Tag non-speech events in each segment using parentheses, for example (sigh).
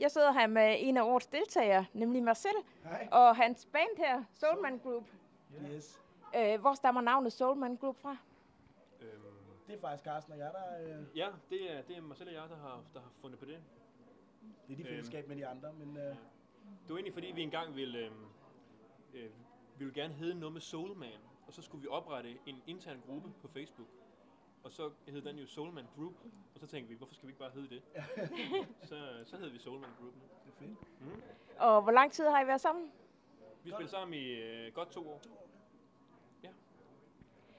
Jeg sidder her med en af årets deltagere, nemlig Marcel, Hej. og hans band her, Soulman Group. Yes. Øh, hvor stammer navnet Soulman Group fra? Øhm, Det er faktisk Carsten og jeg, der øh, ja, det er, det er mig selv og jeg, der har, der har fundet på det. det er de Øhm. fællesskab med de andre, men øh, Det var egentlig fordi, vi engang ville, øh, øh, vi ville gerne hedde noget med Soulman, og så skulle vi oprette en intern gruppe på Facebook. Og så hed den jo Soulman Group, og så tænkte vi, hvorfor skal vi ikke bare hedde det? (laughs) så, så hed vi Soulman Group nu. det er fedt. Mm. Og hvor lang tid har I været sammen? Vi spillede sammen i øh, godt to år.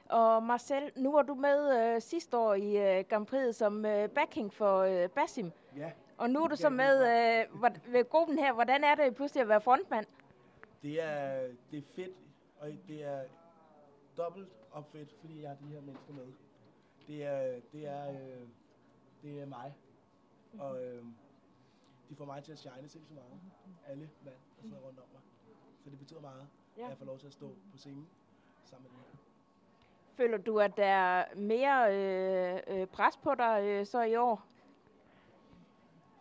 Og Marcel, nu var du med øh, sidste år i øh, Grand Prix som øh, backing for øh, Basim. Ja, Og nu er du så med øh, hvor- ved gruppen her. Hvordan er det pludselig at være frontmand? det er, det er fedt, og det er dobbelt op fedt, fordi jeg har de her mennesker med. Det er, det er, øh, det er mig, og øh, de får mig til at shine sindssygt meget. Alle mand, der sidder rundt om mig. Så det betyder meget, Ja. at jeg får lov til at stå på scenen sammen med dem. Føler du, at der er mere øh, øh, pres på dig øh, så i år?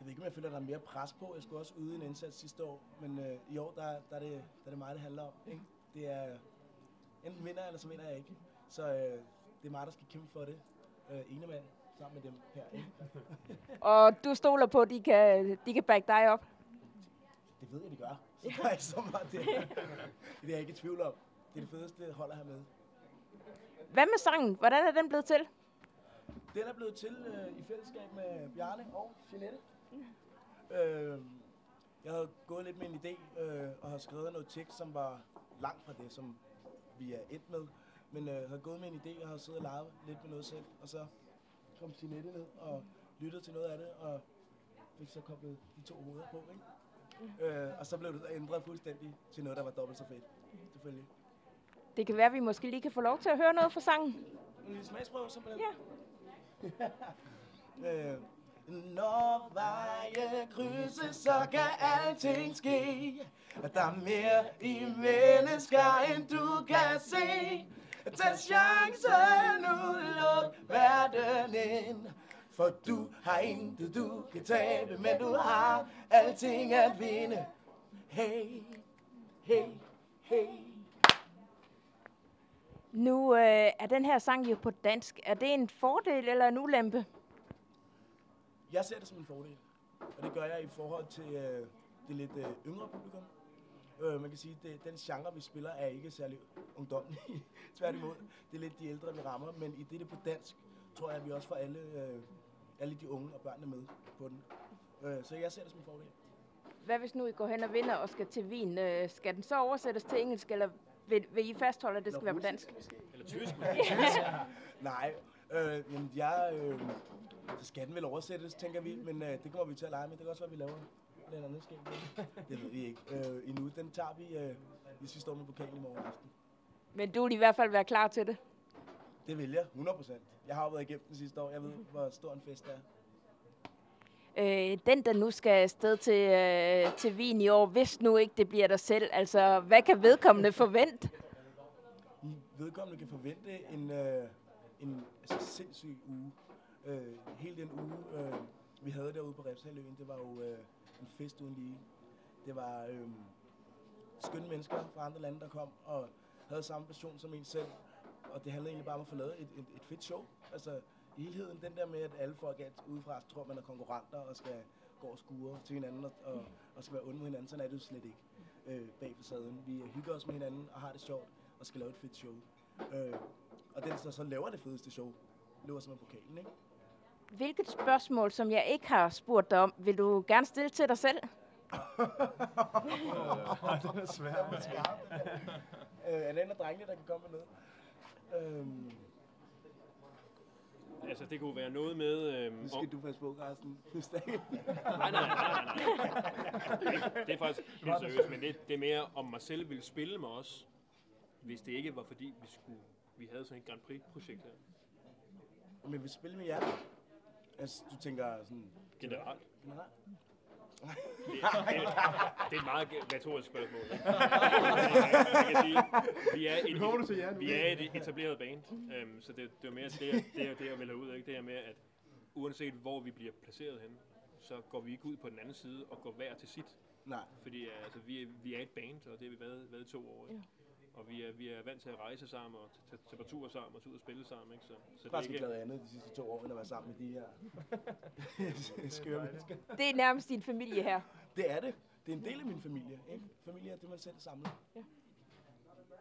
Jeg ved ikke, om jeg føler, at der er mere pres på. Jeg skulle også yde en indsats sidste år, men øh, i år, der, der, er det, der er det mig, det handler om. Ikke? Det er, enten vinder eller så vinder jeg ikke. Så øh, det er mig, der skal kæmpe for det. Øh, ene mand sammen med dem her. (laughs) Og du stoler på, at de kan, de kan back dig op? Det ved jeg, de gør. Så der er ikke så meget det. det er jeg ikke i tvivl om. Det er det fedeste hold at have med. Hvad med sangen? Hvordan er den blevet til? Den er blevet til øh, i fællesskab med Bjarne og Jeanette. Øh, jeg har gået lidt med en idé øh, og har skrevet noget tekst, som var langt fra det, som vi er endt med. Men øh, har gået med en idé og har siddet og leget lidt med noget selv. Og så kom Jeanette ned og lyttede til noget af det og fik så koblet de to hoveder på. Ikke? Øh, og så blev det så ændret fuldstændig til noget, der var dobbelt så fedt. Selvfølgelig. Det kan være, at vi måske lige kan få lov til at høre noget fra sangen. En lille smagsprøve, simpelthen. Ja. (laughs) Øh, Når veje krydses, så kan alting ske. Der er mere i mennesker, end du kan se. Tag chancen, udluk verden ind. For du har intet, du kan tabe, men du har alting at vinde. Hey, hey, hey. Nu øh, er den her sang jo på dansk. Er det en fordel eller en ulempe? Jeg ser det som en fordel, og det gør jeg i forhold til øh, det lidt øh, yngre publikum. Øh, man kan sige, at den genre, vi spiller, er ikke særlig ungdommelig. (laughs) Tværtimod, det er lidt de ældre, vi rammer, men i det, det på dansk, tror jeg, at vi også får alle, øh, alle de unge og børnene med på den. Øh, så jeg ser det som en fordel. Hvad hvis nu I går hen og vinder og skal til Wien? Øh, skal den så oversættes til engelsk, eller vil, vil I fastholde, at det skal være på dansk? Eller tysk. (laughs) Nej, øh, men jeg, øh, så skal den vel oversættes, tænker vi, men øh, det kommer vi til at lege med. Det kan også være, at vi laver lidt andet skæg. (laughs) Det ved vi ikke øh, endnu. Den tager vi, øh, hvis vi står med pokalen i morgen aften. Men du vil i hvert fald være klar til det. Det vil jeg, 100 procent. Jeg har jo været igennem den sidste år. Jeg ved, hvor stor en fest det er. Øh, den, der nu skal afsted til, øh, til Wien i år, hvis nu ikke det bliver dig selv, altså hvad kan vedkommende forvente? Vedkommende kan forvente en, øh, en altså, sindssyg uge. Øh, hele den uge, øh, vi havde derude på Refshaløen, det var jo øh, en fest uden lige. Det var øh, skønne mennesker fra andre lande, der kom og havde samme passion som en selv. Og det handlede egentlig bare om at få lavet et, et, et fedt show. Altså i helheden, den der med, at alle folk at udefra tror, man er konkurrenter og skal gå og skure til hinanden og, og, og skal være onde mod hinanden. Sådan er det jo slet ikke øh, bag facaden. Vi hygger os med hinanden og har det sjovt og skal lave et fedt show. Øh, og den, der så laver det fedeste show, løber som en pokalen, ikke? Hvilket spørgsmål, som jeg ikke har spurgt dig om, vil du gerne stille til dig selv? (laughs) Den er svær. øh, er der drengene, der kan komme med noget? Øhm, altså, det kunne være noget med... Øhm, nu skal du passe på, Carsten. Det. (laughs) Nej, nej, nej, nej, nej. Det, det er faktisk helt seriøst, men det, det er mere, om mig selv ville spille med os, hvis det ikke var fordi, vi, skulle, vi havde sådan et Grand Prix-projekt her. Men vi spiller med jer. Altså, du tænker sådan... Generelt. Generelt? Det, det, det er et meget retorisk spørgsmål. Jeg kan sige, vi er et, ja vi er et etableret band, um, så det, det er mere det, det, er det, jeg have ud af. Det er med, at uanset hvor vi bliver placeret henne, så går vi ikke ud på den anden side og går hver til sit. Nej. Fordi altså, vi, er, vi er et band, og det har vi været, været i to år. Ikke? Og vi er, vi er vant til at rejse sammen og tage- tage på tur sammen og tage ud og spille sammen. Ikke? Så, så det har er ikke andet de sidste to år, end at være sammen med de her (laughs) skøre mennesker. Det er nærmest din familie her. Det er det. Det er en del af min familie. Ikke? Familie er det, man selv samler.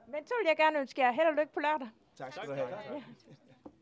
Men så vil jeg gerne ønske jer held og lykke på lørdag. Tak skal Tak, du have. tak, tak.